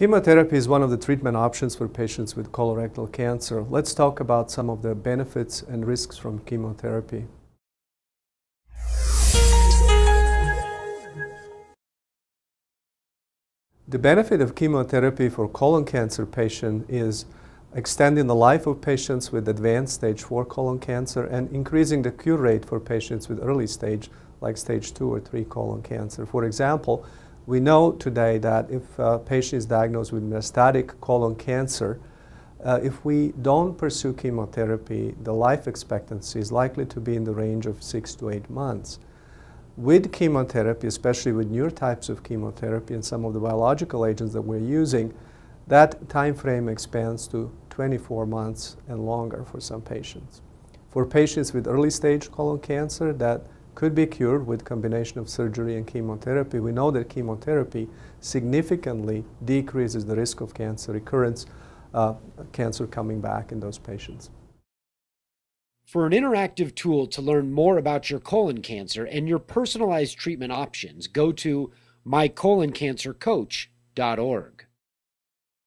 Chemotherapy is one of the treatment options for patients with colorectal cancer. Let's talk about some of the benefits and risks from chemotherapy. The benefit of chemotherapy for colon cancer patient is extending the life of patients with advanced stage 4 colon cancer and increasing the cure rate for patients with early stage like stage 2 or 3 colon cancer. For example, we know today that if a patient is diagnosed with metastatic colon cancer, uh, if we don't pursue chemotherapy, the life expectancy is likely to be in the range of six to eight months. With chemotherapy, especially with newer types of chemotherapy and some of the biological agents that we're using, that time frame expands to 24 months and longer for some patients. For patients with early stage colon cancer, that could be cured with combination of surgery and chemotherapy. We know that chemotherapy significantly decreases the risk of cancer recurrence, uh, cancer coming back in those patients. For an interactive tool to learn more about your colon cancer and your personalized treatment options, go to mycoloncancercoach.org.